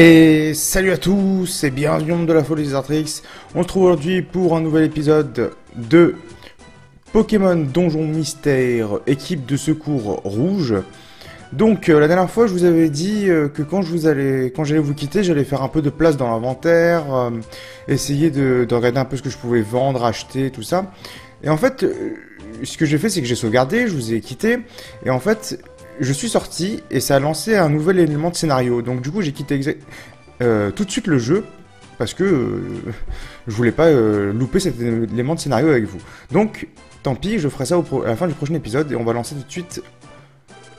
Et salut à tous et bienvenue de la folie des Artrix. On se trouve aujourd'hui pour un nouvel épisode de Pokémon Donjon Mystère, équipe de secours rouge. Donc euh, la dernière fois je vous avais dit euh, que quand je vous j'allais vous quitter, j'allais faire un peu de place dans l'inventaire, euh, essayer de, de regarder un peu ce que je pouvais vendre, acheter, tout ça. Et en fait, ce que j'ai fait c'est que j'ai sauvegardé, je vous ai quitté, et en fait je suis sorti et ça a lancé un nouvel élément de scénario. Donc du coup j'ai quitté euh, tout de suite le jeu parce que euh, je voulais pas euh, louper cet élément de scénario avec vous. Donc tant pis, je ferai ça à la fin du prochain épisode et on va lancer tout de suite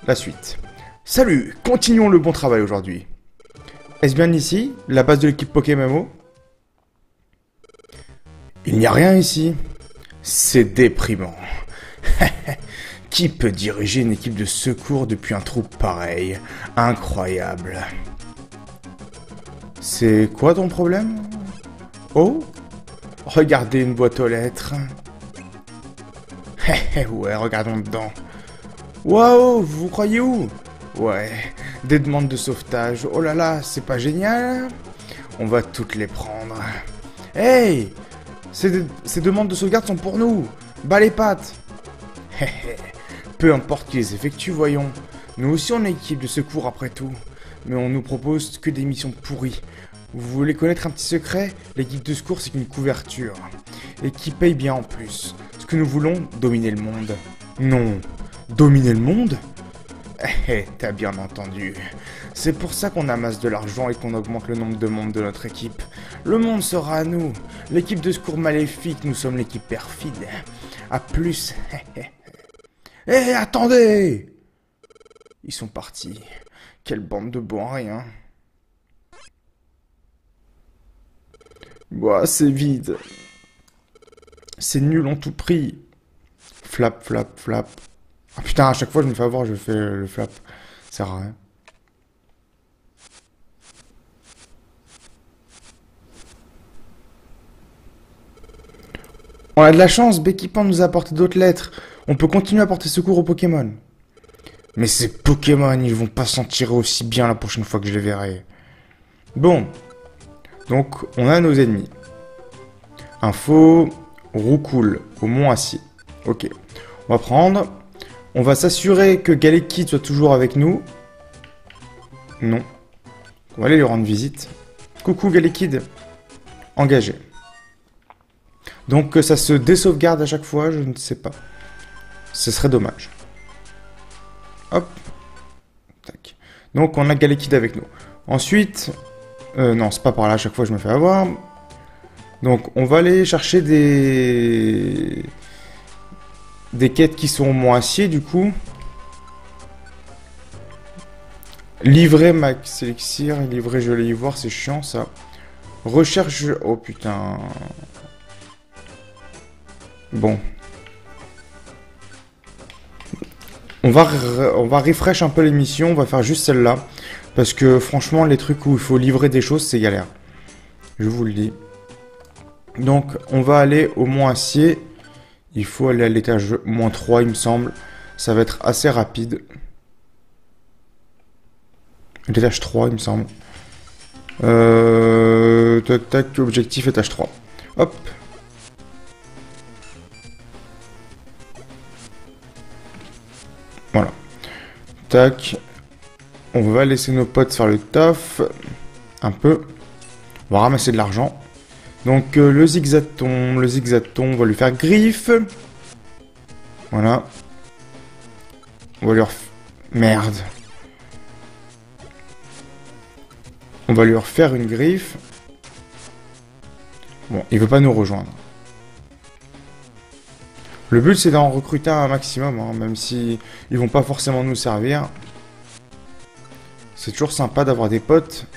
la suite. Salut, continuons le bon travail aujourd'hui. Est-ce bien ici, la base de l'équipe Pokémon? Il n'y a rien ici. C'est déprimant. Qui peut diriger une équipe de secours depuis un trou pareil? Incroyable. C'est quoi ton problème? Oh? Regardez une boîte aux lettres. ouais, regardons dedans. Waouh, vous croyez où? Ouais, des demandes de sauvetage. Oh là là, c'est pas génial On va toutes les prendre. Hey ces, demandes de sauvegarde sont pour nous Bas les pattes Peu importe qui les effectue, voyons. Nous aussi on est équipe de secours après tout. Mais on nous propose que des missions pourries. Vous voulez connaître un petit secret? L'équipe de secours c'est une couverture. Et qui paye bien en plus. Ce que nous voulons, dominer le monde. Non. Dominer le monde? Eh, t'as bien entendu. C'est pour ça qu'on amasse de l'argent et qu'on augmente le nombre de membres de notre équipe. Le monde sera à nous. L'équipe de secours maléfique, nous sommes l'équipe perfide. À plus. Eh, attendez Ils sont partis. Quelle bande de bons rien. Bah, c'est vide. C'est nul en tout prix. Flap, flap, flap. Ah putain, à chaque fois je me fais avoir, je fais le flap. Ça sert. On a de la chance, Becky Pan nous a apporté d'autres lettres. On peut continuer à porter secours aux Pokémon. Mais ces Pokémon, ils vont pas s'en tirer aussi bien la prochaine fois que je les verrai. Bon. Donc, on a nos ennemis. Info, Roucoule, au Mont Acier. Ok. On va prendre. On va s'assurer que Galekid soit toujours avec nous. Non. On va aller lui rendre visite. Coucou Galekid. Engagé. Donc ça se désauvegarde à chaque fois, je ne sais pas. Ce serait dommage. Hop. Tac. Donc on a Galekid avec nous. Ensuite... Euh, non, c'est pas par là, à chaque fois je me fais avoir. Donc on va aller chercher des... Des quêtes qui sont moins acier du coup. Livrer max elixir, livrer je l'ai voir, c'est chiant ça. Recherche... Oh putain... Bon. On va, on va refresh un peu l'émission, on va faire juste celle-là. Parce que franchement, les trucs où il faut livrer des choses, c'est galère. Je vous le dis. Donc, on va aller au moins acier. Il faut aller à l'étage moins 3, il me semble. Ça va être assez rapide. L'étage 3, il me semble. Euh... Tac, tac, objectif étage 3. Hop. Voilà. Tac. On va laisser nos potes faire le taf. Un peu. On va ramasser de l'argent. Donc euh, le zigzaton, le zigzaton, on va lui faire griffe. Voilà. On va lui ref... Merde. On va lui refaire une griffe. Bon, il veut pas nous rejoindre. Le but c'est d'en recruter un maximum, hein, même si ils vont pas forcément nous servir. C'est toujours sympa d'avoir des potes.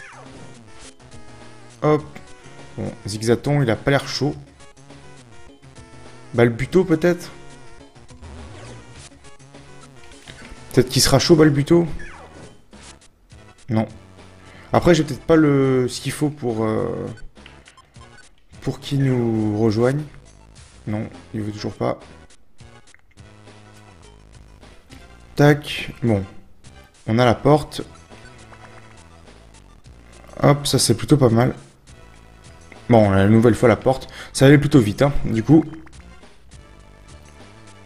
Hop. Bon, Zigzaton, il a pas l'air chaud. Balbuto peut-être? Peut-être qu'il sera chaud Balbuto? Non. Après, j'ai peut-être pas le ce qu'il faut pour euh, pour qu'il nous rejoigne. Non, il veut toujours pas. Bon. On a la porte. Hop, ça c'est plutôt pas mal. Bon, on a la nouvelle fois la porte. Ça allait plutôt vite, hein, du coup.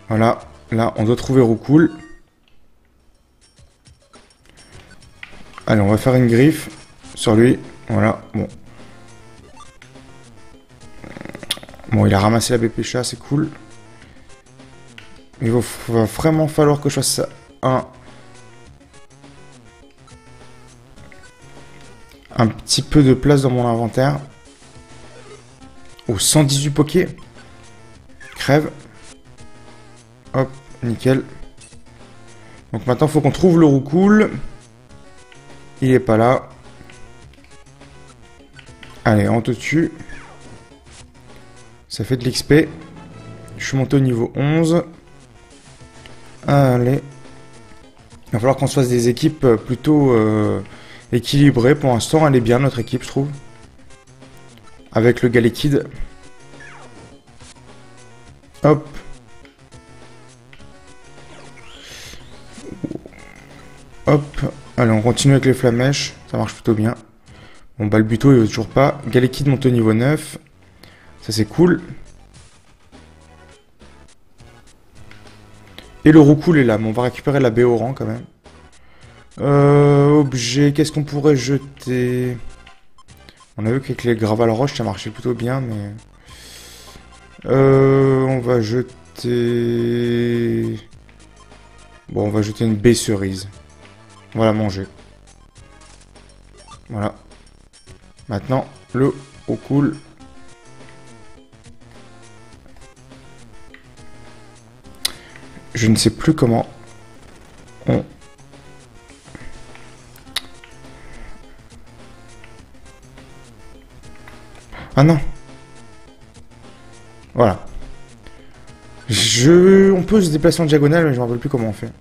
Voilà, là, on doit trouver Roucoule. Allez, on va faire une griffe sur lui. Voilà, bon. Bon, il a ramassé la BPCHA, c'est cool. Il va, vraiment falloir que je fasse un... Petit peu de place dans mon inventaire. Oh, 118 pokés. Crève. Hop, nickel. Donc maintenant, faut qu'on trouve le roucoule. Il est pas là. Allez, te tue. Ça fait de l'XP. Je suis monté au niveau 11. Allez. Il va falloir qu'on se fasse des équipes plutôt euh, équilibrées. Pour l'instant, elle est bien, notre équipe, je trouve. Avec le Galekid. Hop. Hop. Allez, on continue avec les flamèches. Ça marche plutôt bien. Bon, bah, le buto, il veut toujours pas. Galekid monte au niveau 9. Ça, c'est cool. Et le roucoule est là. Mais on va récupérer la rang quand même. Euh, objet, qu'est-ce qu'on pourrait jeter? On a vu qu'avec les gravales roches, ça marchait plutôt bien, mais... Euh, on va jeter... Bon, on va jeter une baie cerise. On va la manger. Voilà. Maintenant, le roucoule. Je ne sais plus comment on... Ah non Voilà. Je... On peut se déplacer en diagonale, mais je ne me rappelle plus comment on fait.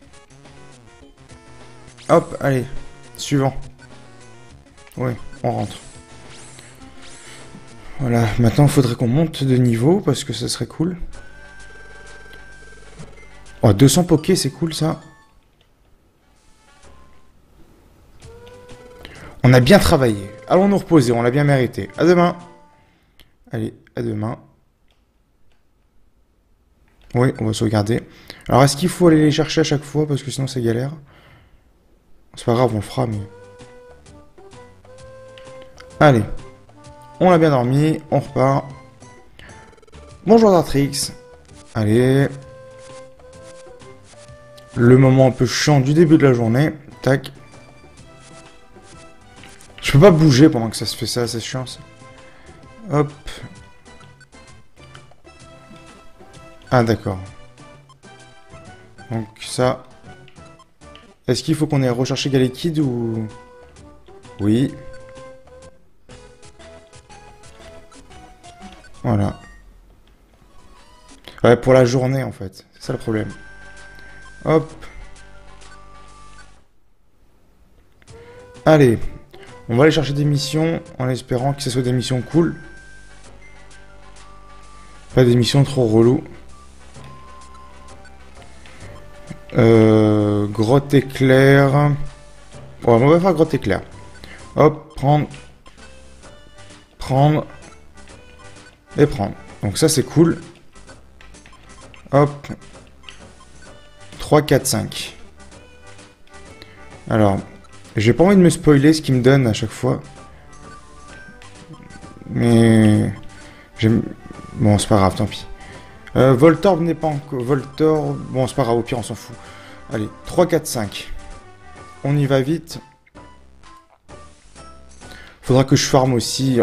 Hop, allez. Suivant. Oui, on rentre. Voilà, maintenant il faudrait qu'on monte de niveau parce que ça serait cool. Oh, 200 pokés, c'est cool ça. On a bien travaillé. Allons nous reposer, on l'a bien mérité. À demain. Allez, à demain. Oui, on va sauvegarder. Alors, est-ce qu'il faut aller les chercher à chaque fois Parce que sinon, c'est galère? C'est pas grave, on le fera, mais... Allez. On a bien dormi, on repart. Bonjour Dartrix. Allez le moment un peu chiant du début de la journée. Tac. Je peux pas bouger pendant que ça se fait ça, c'est chiant ça. Hop. Ah d'accord. Donc ça... Est-ce qu'il faut qu'on ait recherché Galekid ou... Oui. Voilà. Ouais, pour la journée en fait. C'est ça le problème. Hop. Allez. On va aller chercher des missions en espérant que ce soit des missions cool. Pas des missions trop relou. Euh, grotte éclair. Ouais, on va faire grotte éclair. Hop, prendre. Prendre. Et prendre. Donc ça c'est cool. Hop, 3, 4, 5. Alors, j'ai pas envie de me spoiler ce qu'il me donne à chaque fois. Mais... Bon, c'est pas grave, tant pis. Euh, Voltorb n'est pas encore... Voltorb... Bon, c'est pas grave, au pire, on s'en fout. Allez, 3, 4, 5. On y va vite. Faudra que je farme aussi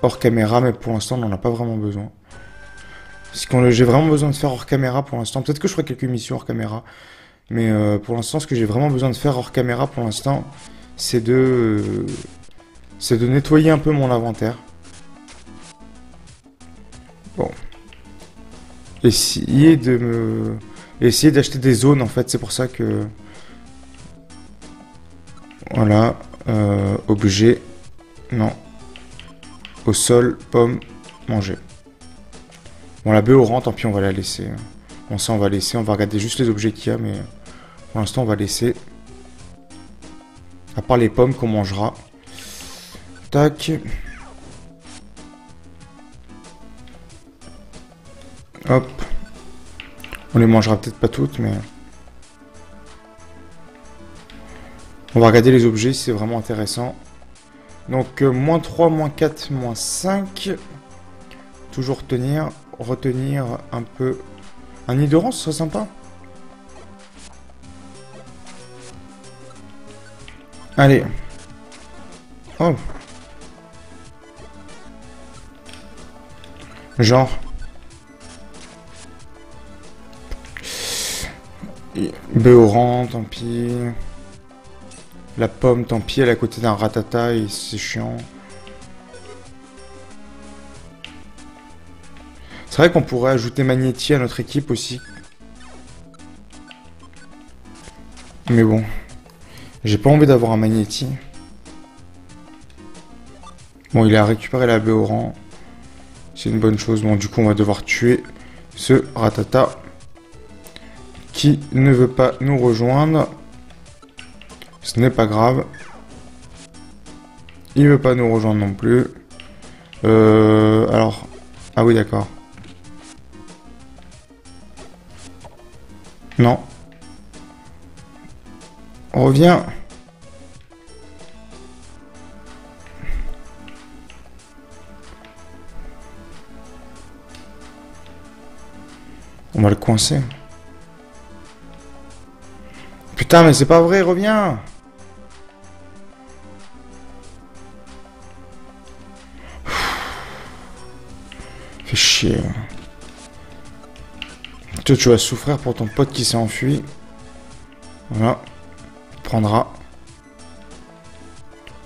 hors caméra, mais pour l'instant, on n'en a pas vraiment besoin. Ce que j'ai vraiment besoin de faire hors caméra pour l'instant. Peut-être que je ferai quelques missions hors caméra. Mais euh, pour l'instant, ce que j'ai vraiment besoin de faire hors caméra pour l'instant, c'est de... c'est de nettoyer un peu mon inventaire. Bon. Essayer de me... Essayer d'acheter des zones, en fait. C'est pour ça que... Voilà. Euh, objet. Non. Au sol, pomme, manger. Bon, la rend, tant pis, on va la laisser. Bon, ça, on va laisser. On va regarder juste les objets qu'il y a, mais pour l'instant, on va laisser. À part les pommes qu'on mangera. Tac. Hop. On les mangera peut-être pas toutes, mais... On va regarder les objets, c'est vraiment intéressant. Donc, euh, moins 3, moins 4, moins 5. Toujours tenir, retenir un peu... Un nid ce serait sympa. Allez. Oh. Genre. Béoran, tant pis. La pomme, tant pis, elle est à côté d'un ratata et c'est chiant. C'est vrai qu'on pourrait ajouter Magnéti à notre équipe aussi. Mais bon. J'ai pas envie d'avoir un Magnéti. Bon, il a récupéré la Béoran. C'est une bonne chose. Bon, du coup, on va devoir tuer ce ratata qui ne veut pas nous rejoindre. Ce n'est pas grave. Il veut pas nous rejoindre non plus. Euh, alors... Ah oui, d'accord. Non. On revient. On va le coincer. Putain, mais c'est pas vrai, reviens Tu vas souffrir pour ton pote qui s'est enfui. Voilà. Prendra.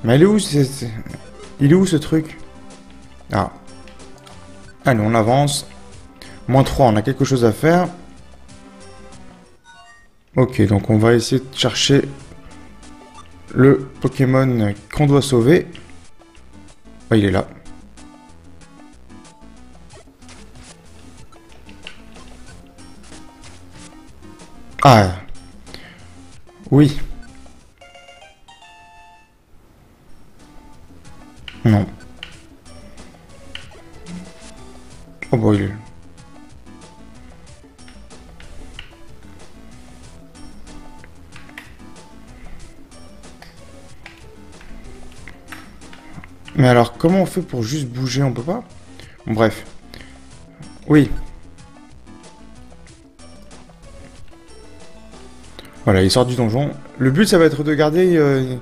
Mais elle est où Il est où ce truc? Ah. Allez, on avance. Moins 3, on a quelque chose à faire. Ok, donc on va essayer de chercher le Pokémon qu'on doit sauver. Ah, il est là. Ah. Oui. Non. Oh boy. Mais alors, comment on fait pour juste bouger On peut pas? Bref. Oui. Voilà, il sort du donjon. Le but, ça va être de garder euh,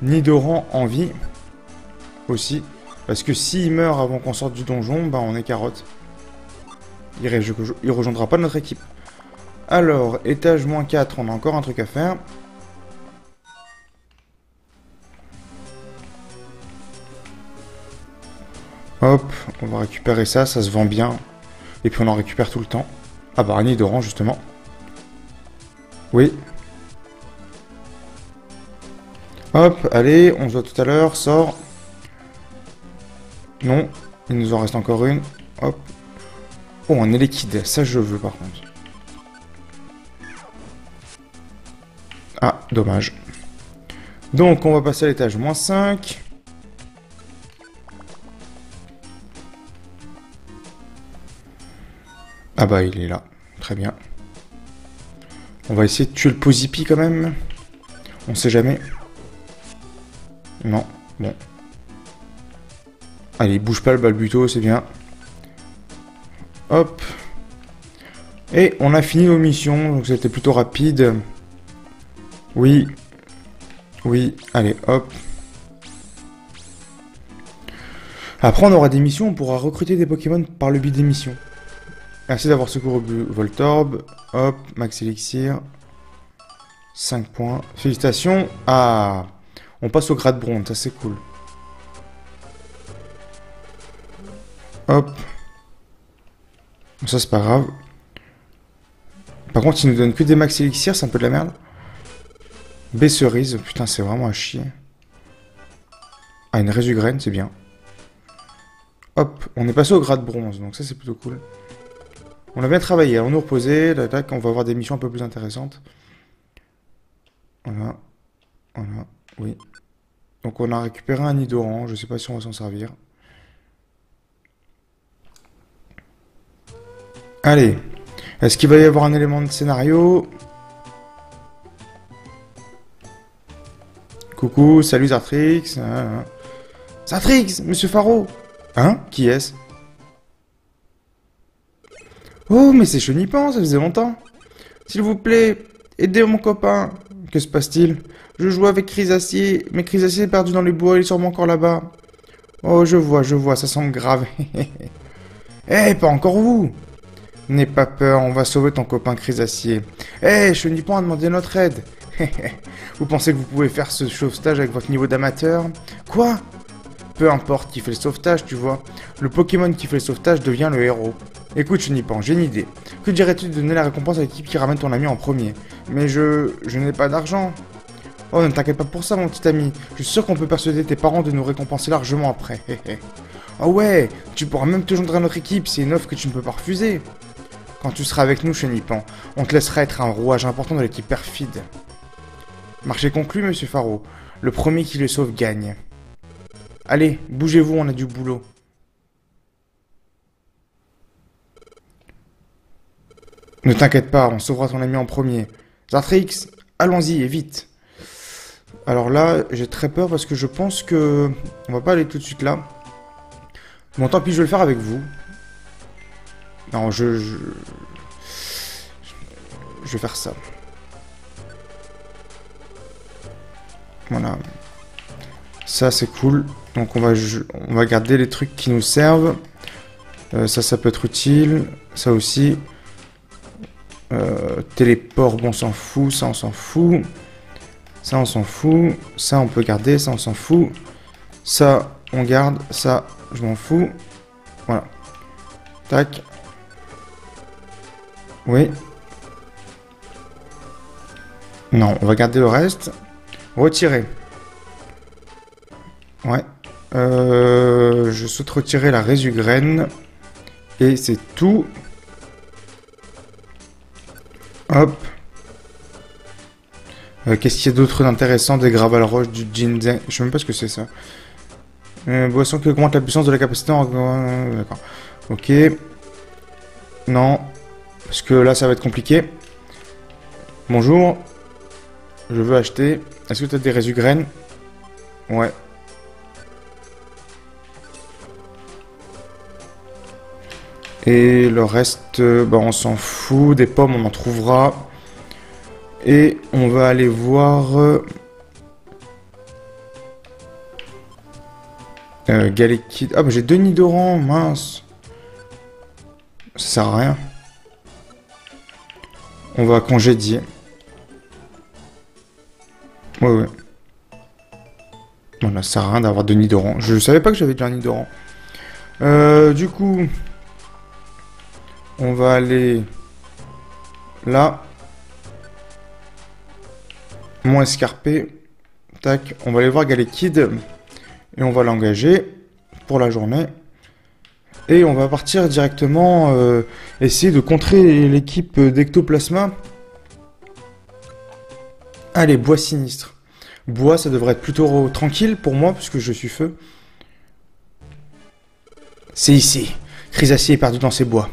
Nidoran en vie. Aussi. Parce que s'il meurt avant qu'on sorte du donjon, bah on est carotte. Il, rejoindra pas notre équipe. Alors, étage moins 4, on a encore un truc à faire. Hop, on va récupérer ça, ça se vend bien. Et puis on en récupère tout le temps. Ah bah, un nid d'orange, justement. Oui. Hop, allez, on se voit tout à l'heure, sort. Non, il nous en reste encore une. Hop. Oh, un liquide, ça je veux par contre. Ah, dommage. Donc, on va passer à l'étage moins 5. Ah bah il est là. Très bien. On va essayer de tuer le Posipi quand même. On sait jamais. Non. Bon. Allez, bouge pas le balbuto, c'est bien. Hop. Et on a fini nos missions, donc c'était plutôt rapide. Oui. Oui, allez, hop. Après, on aura des missions, on pourra recruter des Pokémon par le biais des missions. Merci d'avoir secouru Voltorb. Hop, max elixir. 5 points. Félicitations. Ah, on passe au grade bronze, ça c'est cool. Hop. Ça c'est pas grave. Par contre, il nous donne que des max elixir, c'est un peu de la merde. B cerise, putain, c'est vraiment à chier. Ah, une résugraine, c'est bien. Hop, on est passé au grade bronze, donc ça c'est plutôt cool. On a bien travaillé, on nous reposait, on va avoir des missions un peu plus intéressantes. Voilà. Voilà, oui. Donc on a récupéré un Nidoran, je sais pas si on va s'en servir. Allez, est-ce qu'il va y avoir un élément de scénario? Coucou, salut Zartrix. Hein, hein. Zartrix, monsieur Faro Hein? Qui est-ce? Oh, mais c'est Chenipan, ça faisait longtemps. S'il vous plaît, aidez mon copain. Que se passe-t-il? Je joue avec Chrysacier, mais Chrysacier est perdu dans les bois, il est sûrement encore là-bas. Oh, je vois, je vois, ça semble grave. Eh, pas encore vous N'aie pas peur, on va sauver ton copain Chrysacier. Eh, Chenipan a demandé notre aide. vous pensez que vous pouvez faire ce sauvetage avec votre niveau d'amateur? Quoi? Peu importe qui fait le sauvetage, tu vois. Le Pokémon qui fait le sauvetage devient le héros. Écoute, Chenipan, j'ai une idée. Que dirais-tu de donner la récompense à l'équipe qui ramène ton ami en premier? Mais je... je n'ai pas d'argent. Oh, ne t'inquiète pas pour ça, mon petit ami. Je suis sûr qu'on peut persuader tes parents de nous récompenser largement après. oh ouais, tu pourras même te joindre à notre équipe, c'est une offre que tu ne peux pas refuser. Quand tu seras avec nous, Chenipan, on te laissera être un rouage important de l'équipe perfide. Marché conclu, monsieur Faro. Le premier qui le sauve gagne. Allez, bougez-vous, on a du boulot. Ne t'inquiète pas, on sauvera ton ami en premier. Zartrix, allons-y et vite. Alors là, j'ai très peur parce que je pense que... On va pas aller tout de suite là. Bon, tant pis, je vais le faire avec vous. Non, je... Je, vais faire ça. Voilà. Ça, c'est cool. Donc, on va, on va garder les trucs qui nous servent. Euh, ça, ça peut être utile. Ça aussi. Euh, téléport, bon, on s'en fout. Ça, on s'en fout. Ça, on s'en fout. Ça, on peut garder. Ça, on s'en fout. Ça, on garde. Ça, je m'en fous. Voilà. Tac. Oui. Non, on va garder le reste. Retirer. Ouais. Euh, je souhaite retirer la résugraine. Et c'est tout. Hop. Euh, Qu'est-ce qu'il y a d'autre d'intéressant Des gravales roches, du ginseng. Je sais même pas ce que c'est ça. Euh, boisson qui augmente la puissance de la capacité en... D'accord. Ok. Non. Parce que là, ça va être compliqué. Bonjour. Je veux acheter. Est-ce que tu as des résugraines Ouais. Et le reste, bah, on s'en fout. Des pommes, on en trouvera. Et on va aller voir... Euh, euh. Ah bah j'ai deux Nidoran, mince. Ça sert à rien. On va congédier. Ouais, ouais. Voilà, ça sert à rien d'avoir deux Nidoran. Je savais pas que j'avais déjà un Nidoran. Euh, du coup... On va aller... Là. Mon escarpé. Tac. On va aller voir Galekid. Et on va l'engager pour la journée. Et on va partir directement euh, essayer de contrer l'équipe d'Ectoplasma. Allez, bois sinistre. Bois, ça devrait être plutôt tranquille pour moi, puisque je suis feu. C'est ici. Chrysacier est perdu dans ses bois.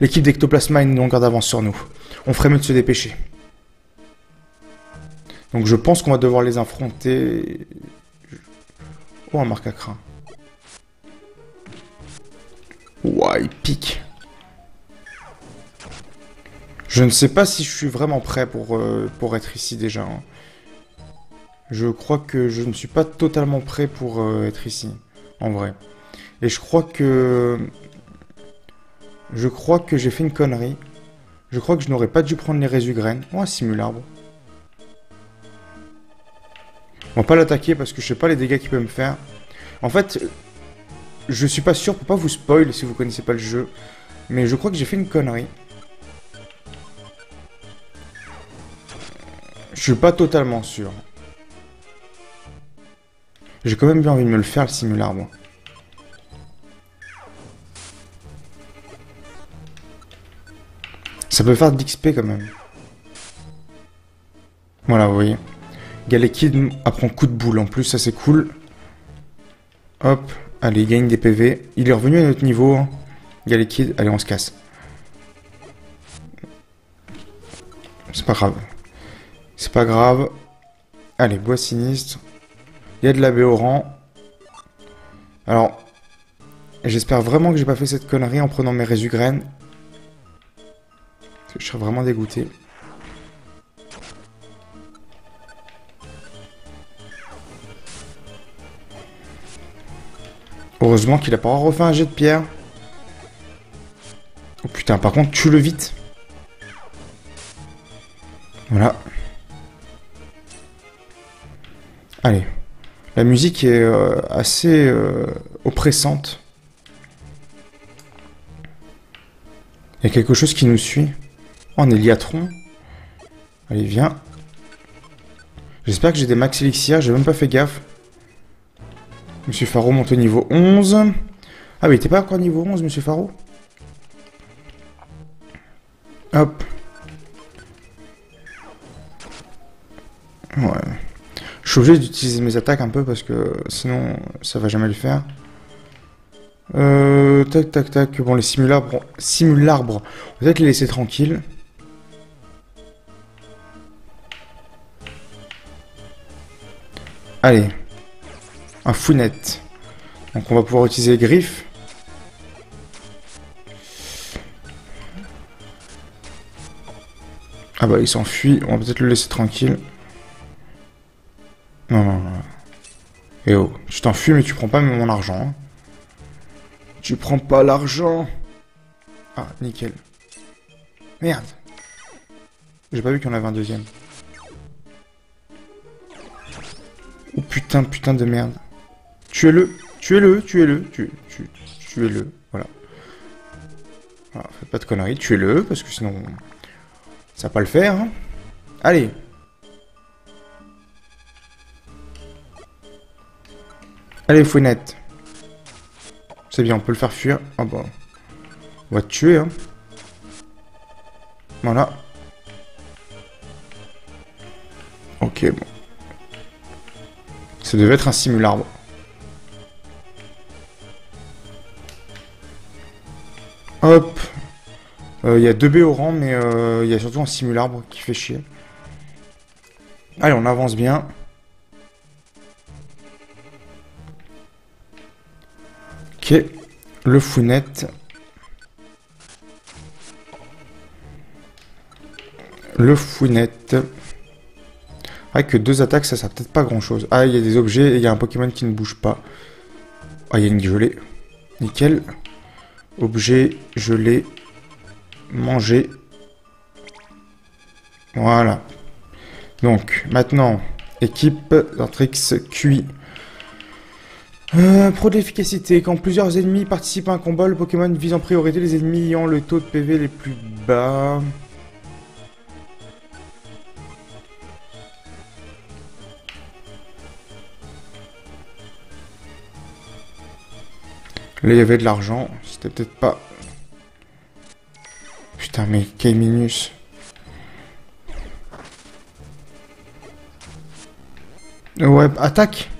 L'équipe d'Ectoplasma a une longueur d'avance sur nous. On ferait mieux de se dépêcher. Donc je pense qu'on va devoir les affronter... Oh, un marque à crin. Ouah, pique. Je ne sais pas si je suis vraiment prêt pour, euh, être ici déjà. Hein. Je crois que je ne suis pas totalement prêt pour euh, être ici, en vrai. Et je crois que... Je crois que j'ai fait une connerie. Je crois que je n'aurais pas dû prendre les résugraines. Oh, un simularbre. On va pas l'attaquer parce que je sais pas les dégâts qu'il peut me faire. En fait, je suis pas sûr pour pas vous spoil si vous connaissez pas le jeu. Mais je crois que j'ai fait une connerie. Je suis pas totalement sûr. J'ai quand même bien envie de me le faire le simularbre. Ça peut faire d'XP quand même. Voilà, vous voyez. Galekid apprend coup de boule en plus, ça c'est cool. Hop, allez, il gagne des PV. Il est revenu à notre niveau. Hein. Galekid, allez, on se casse. C'est pas grave. C'est pas grave. Allez, bois sinistre. Il y a de la béoran. Alors, j'espère vraiment que j'ai pas fait cette connerie en prenant mes résugraines. Je serais vraiment dégoûté. Heureusement qu'il a pas refait un jet de pierre. Oh putain, par contre, tue-le vite. Voilà. Allez. La musique est euh, assez euh, oppressante. Il y a quelque chose qui nous suit. Oh, un Eliatron. Allez, viens. J'espère que j'ai des max elixirs, j'ai même pas fait gaffe. Monsieur Faro monte au niveau 11. Ah, mais il était pas encore niveau 11, Monsieur Faro Hop. Ouais. Je suis obligé d'utiliser mes attaques un peu parce que sinon ça va jamais le faire. Euh, tac, tac, tac. Bon, les simularbres, simularbres, on va peut-être les laisser tranquilles. Allez. Un founette. Donc on va pouvoir utiliser les griffes. Ah bah il s'enfuit, on va peut-être le laisser tranquille. Non, non, non. Eh oh, tu t'enfuis mais tu prends pas mon argent. Hein. Tu prends pas l'argent. Ah, nickel. Merde. J'ai pas vu qu'il y en avait un deuxième. Oh putain, putain de merde. Tuez-le, tuez-le, tuez-le, tuez, tuez, tuez-le, voilà. voilà. Faites pas de conneries, tuez-le, parce que sinon, ça va pas le faire. Hein. Allez. Allez, fouinette. C'est bien, on peut le faire fuir. Ah bon. On va te tuer, hein. Voilà. Ok, bon. Ça devait être un simularbre. Hop. Euh, il y a deux B au rang, mais euh, il y a surtout un simularbre qui fait chier. Allez, on avance bien. Ok. Le founette. Le founette. Avec que deux attaques, ça sert peut-être pas grand-chose. Ah, il y a des objets et il y a un Pokémon qui ne bouge pas. Ah, il y a une gelée. Nickel. Objet, gelée, manger. Voilà. Donc, maintenant, équipe d'Antrix QI. Euh, pro de l'efficacité. Quand plusieurs ennemis participent à un combat, le Pokémon vise en priorité les ennemis ayant le taux de PV les plus bas. Là, il y avait de l'argent. C'était peut-être pas... Putain, mais K-Minus. Ouais, attaque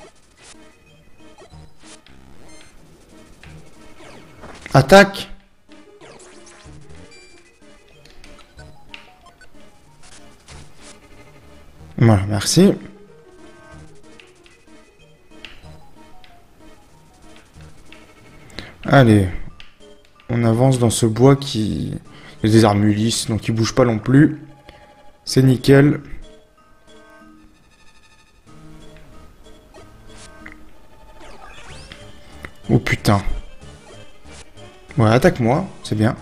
Attaque Voilà, merci. Allez. On avance dans ce bois qui... Il y a des armes Ulysse, donc il bouge pas non plus. C'est nickel. Oh putain. Ouais, attaque-moi, c'est bien.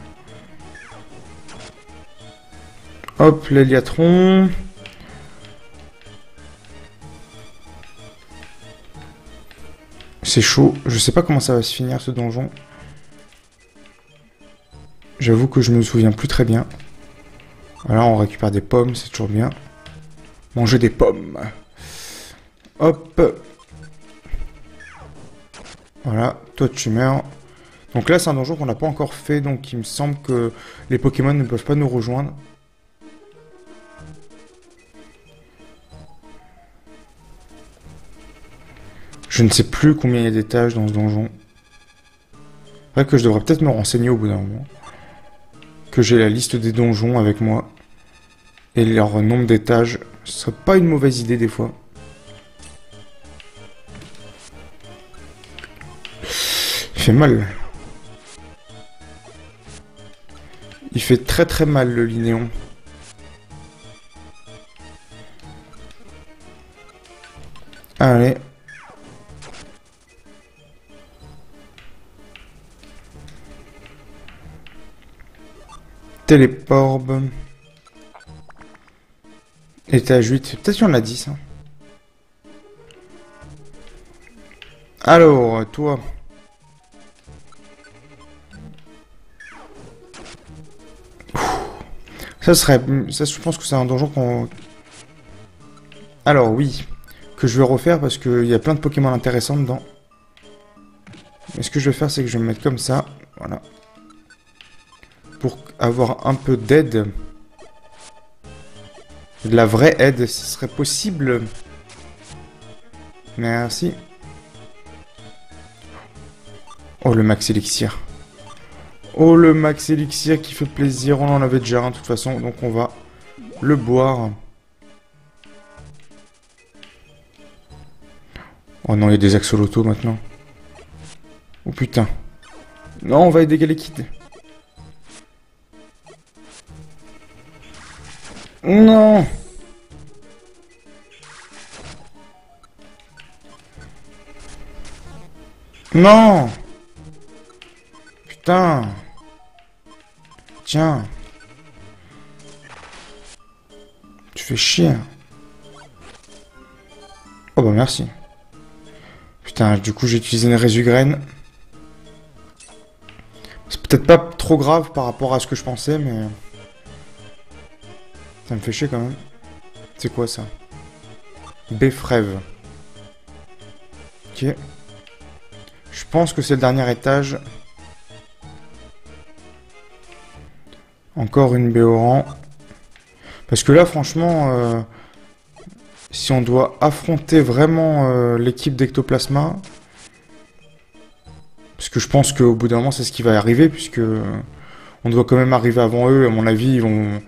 Hop, l'Héliatron. C'est chaud. Je sais pas comment ça va se finir ce donjon. J'avoue que je me souviens plus très bien. Voilà, on récupère des pommes, c'est toujours bien. Manger des pommes. Hop. Voilà, toi tu meurs. Donc là, c'est un donjon qu'on n'a pas encore fait, donc il me semble que les Pokémon ne peuvent pas nous rejoindre. Je ne sais plus combien il y a d'étages dans ce donjon. C'est vrai que je devrais peut-être me renseigner au bout d'un moment. Que j'ai la liste des donjons avec moi. Et leur nombre d'étages. Ce serait pas une mauvaise idée des fois. Il fait mal. Il fait très très mal le linéon. Allez. Téléporbe. Étage 8. Peut-être qu'on l'a dit ça. Alors, toi. Ça serait... Ça, je pense que c'est un donjon qu'on... Alors, oui. Que je vais refaire parce qu'il y a plein de Pokémon intéressants dedans. Mais ce que je vais faire, c'est que je vais me mettre comme ça. Voilà. Avoir un peu d'aide. De la vraie aide, ce serait possible. Merci. Oh, le max élixir. Oh, le max élixir qui fait plaisir. On en avait déjà un de toute façon, donc on va le boire. Oh non, il y a des axolotos maintenant. Oh putain. Non, on va aider Galekid. Non Non Putain Tiens Tu fais chier. Oh bah merci. Putain, du coup j'ai utilisé une résugraine. C'est peut-être pas trop grave par rapport à ce que je pensais, mais... Me fait chier quand même. C'est quoi ça? Befrève. Ok. Je pense que c'est le dernier étage. Encore une Béoran. Parce que là, franchement, euh, si on doit affronter vraiment euh, l'équipe d'Ectoplasma, parce que je pense qu'au bout d'un moment, c'est ce qui va arriver, puisque on doit quand même arriver avant eux. À mon avis, ils vont,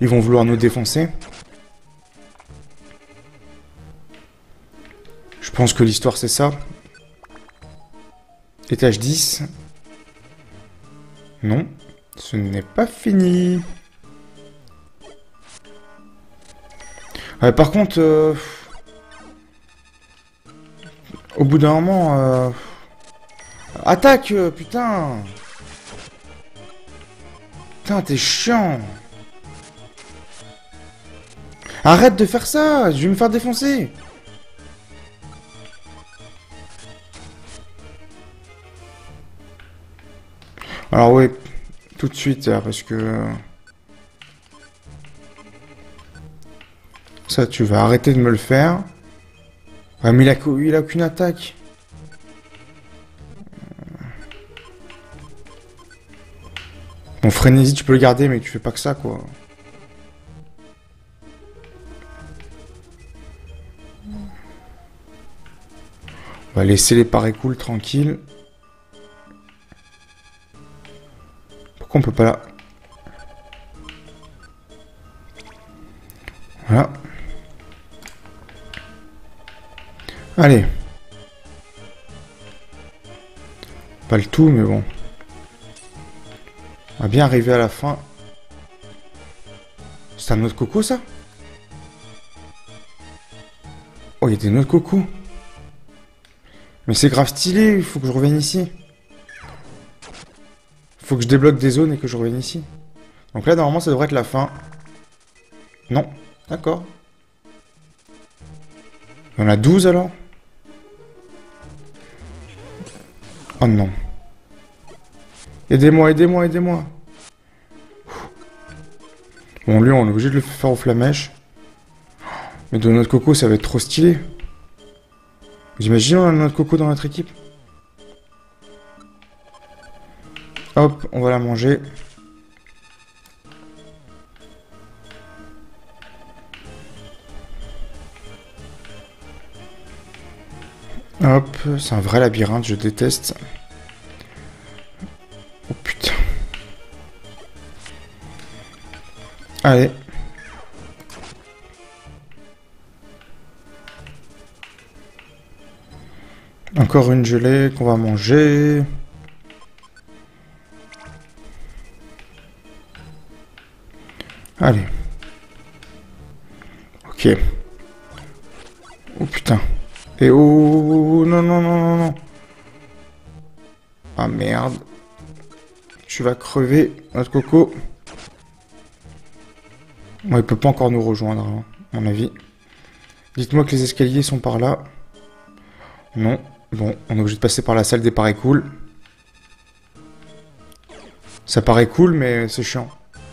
ils vont vouloir nous défoncer. Je pense que l'histoire, c'est ça. Étage 10. Non, ce n'est pas fini. par contre, euh, au bout d'un moment, euh, attaque, euh, putain. Putain, t'es chiant. Arrête de faire ça, je vais me faire défoncer. Alors oui, tout de suite, parce que... Ça, tu vas arrêter de me le faire. Ouais, mais il a, il a aucune attaque. Bon, frénésie, tu peux le garder, mais tu fais pas que ça, quoi. Va laisser les paris cool tranquilles. Pourquoi on peut pas là Voilà. Allez. Pas le tout, mais bon. On va bien arriver à la fin. C'est un autre coco, ça? Oh, il y a des noix de coco. Mais c'est grave stylé, il faut que je revienne ici. Faut que je débloque des zones et que je revienne ici. Donc là, normalement, ça devrait être la fin. Non. D'accord. Il y en a 12 alors? Oh non. Aidez-moi, aidez-moi, aidez-moi. Bon, lui, on est obligé de le faire au flamèche. Mais de notre coco, ça va être trop stylé. Vous imaginez, on a notre coco dans notre équipe Hop, on va la manger. Hop, c'est un vrai labyrinthe, je déteste. Oh putain. Allez. Encore une gelée qu'on va manger. Allez. Ok. Oh putain. Et oh non non non non non. Ah merde. Tu vas crever, notre coco. Bon, il peut pas encore nous rejoindre, hein, à mon avis. Dites-moi que les escaliers sont par là. Non. Bon, on est obligé de passer par la salle des parais cool. Ça paraît cool, mais c'est chiant.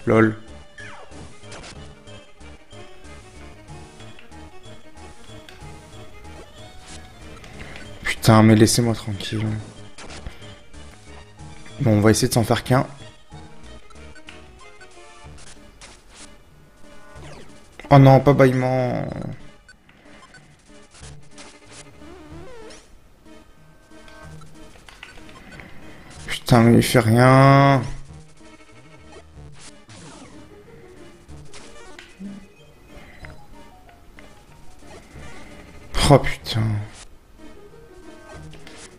Lol. Putain, mais laissez-moi tranquille. Bon, on va essayer de s'en faire qu'un. Oh non, pas bâillement. Putain, mais il fait rien. Oh putain.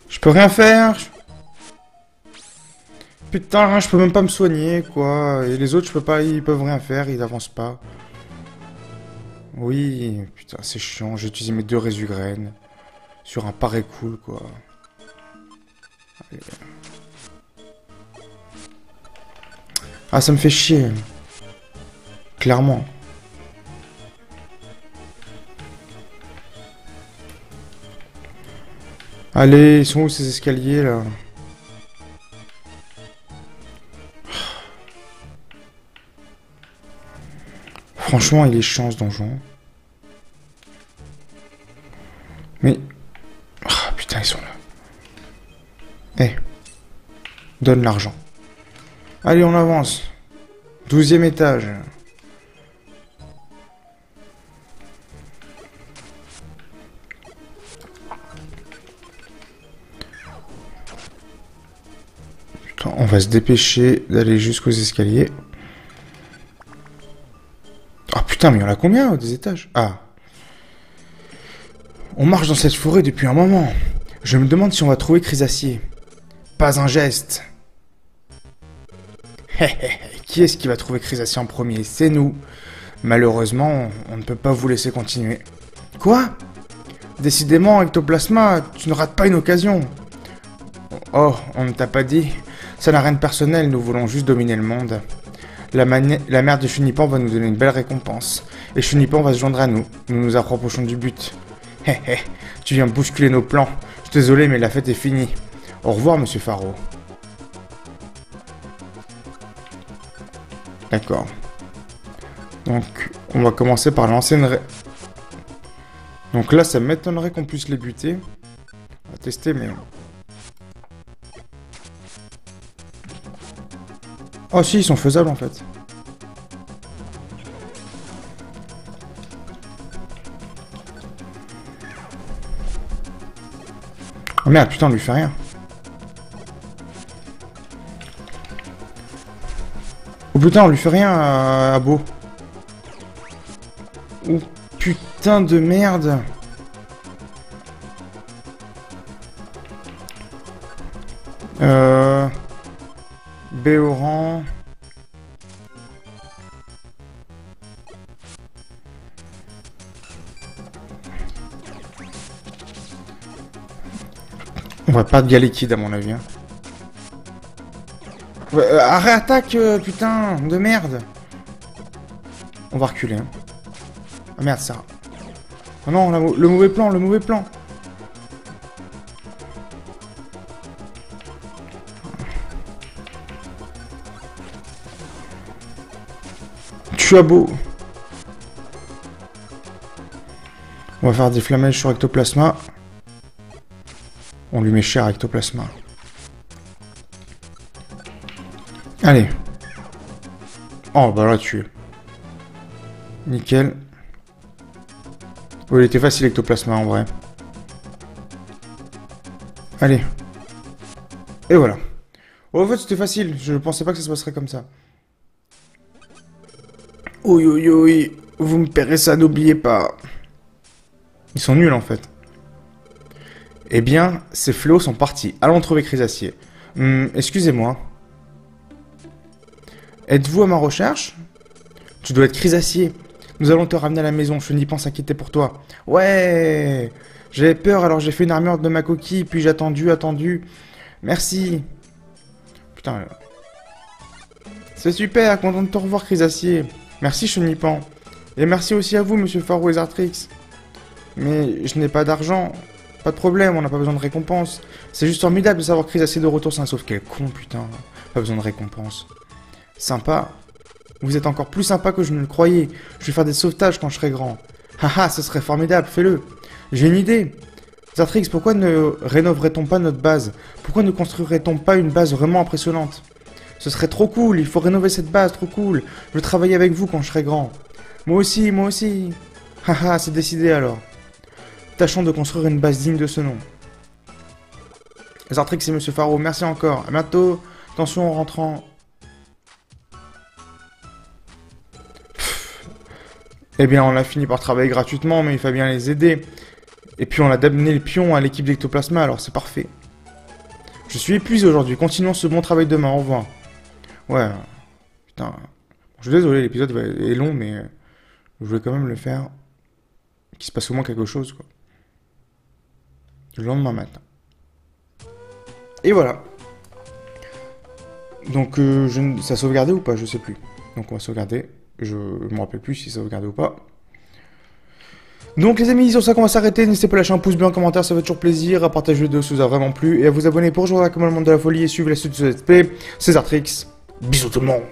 Je peux rien faire. Putain, je peux même pas me soigner, quoi. Et les autres, je peux pas, ils peuvent rien faire, ils avancent pas. Oui, putain, c'est chiant. J'ai utilisé mes deux résugraines sur un pareil cool, quoi. Allez. Ah, ça me fait chier. Clairement. Allez, ils sont où ces escaliers là? Franchement, il est chiant ce donjon. Mais... Ah putain, ils sont là. Eh. Donne l'argent. Allez, on avance. Douzième étage. Putain, on va se dépêcher d'aller jusqu'aux escaliers. Ah putain, mais il y en a combien des étages? Ah. On marche dans cette forêt depuis un moment. Je me demande si on va trouver Chrysacier. Pas un geste. qui est-ce qui va trouver Chrysacier en premier? C'est nous. Malheureusement, on ne peut pas vous laisser continuer. Quoi? Décidément, Ectoplasma, tu ne rates pas une occasion. Oh, on ne t'a pas dit. Ça n'a rien de personnel, nous voulons juste dominer le monde. La, la mère de Chunipan va nous donner une belle récompense. Et Chunipan va se joindre à nous. Nous nous approchons du but. Hé hé, tu viens bousculer nos plans. Je suis désolé, mais la fête est finie. Au revoir, monsieur Faro. D'accord. Donc, on va commencer par lancer une... Donc là, ça m'étonnerait qu'on puisse les buter. On va tester, mais... Oh si, ils sont faisables en fait. Oh merde, putain, on lui fait rien. Oh putain, on lui fait rien à, à Beau. Oh putain de merde. Euh... Béoran. On va pas de liquide à mon avis. Hein. Euh, attaque, euh, putain, de merde. On va reculer. Hein. Ah merde, ça. Oh non, le mauvais plan, le mauvais plan. Tu as beau. On va faire des flamèches sur Ectoplasma. On lui met cher Ectoplasma. Allez. Oh, bah là, tu... Nickel. Oh, il était facile Ectoplasma, en vrai. Allez. Et voilà. Oh, en fait, c'était facile. Je pensais pas que ça se passerait comme ça. Oui, oui, oui. Vous me paierez ça, n'oubliez pas. Ils sont nuls, en fait. Eh bien, ces fléaux sont partis. Allons trouver Chrysacier. Hum, excusez-moi. Êtes-vous à ma recherche Tu dois être Chrysacier. Nous allons te ramener à la maison, je n'y pense pour toi. Ouais J'avais peur, alors j'ai fait une armure de ma coquille, puis j'ai attendu, attendu. Merci. Putain. C'est super, content de te revoir, Chrysacier. Merci, Chenipan. Et merci aussi à vous, monsieur Faro et Zartrix. Mais je n'ai pas d'argent. Pas de problème, on n'a pas besoin de récompense. C'est juste formidable de savoir Chrysacier de retour, sauf quel con, putain. Pas besoin de récompense. Sympa. Vous êtes encore plus sympa que je ne le croyais. Je vais faire des sauvetages quand je serai grand. Haha, ce serait formidable, fais-le. J'ai une idée. Zartrix, pourquoi ne rénoverait-on pas notre base? Pourquoi ne construirait-on pas une base vraiment impressionnante? Ce serait trop cool, il faut rénover cette base, trop cool. Je veux travailler avec vous quand je serai grand. Moi aussi, moi aussi. Haha, c'est décidé alors. Tâchons de construire une base digne de ce nom. Zartrix et Monsieur Faro, merci encore. À bientôt. Attention en rentrant. Eh bien, on a fini par travailler gratuitement, mais il fallait bien les aider. Et puis on a donné le pion à l'équipe d'Ectoplasma, alors c'est parfait. Je suis épuisé aujourd'hui, continuons ce bon travail demain, au revoir. Ouais, putain. Je suis désolé, l'épisode est long, mais je voulais quand même le faire. Qu'il se passe au moins quelque chose, quoi. Le lendemain matin. Et voilà. Donc, euh, ça a sauvegardé ou pas? Je sais plus. Donc, on va sauvegarder. Je ne me rappelle plus si ça sauvegarde ou pas. Donc les amis, sur ça qu'on va s'arrêter. N'hésitez pas à lâcher un pouce bleu en commentaire, ça fait toujours plaisir. À partager la vidéo si vous a vraiment plu. Et à vous abonner pour rejoindre la commande de la folie et suivre la suite de cette SP. César Trix. Bisous tout le monde.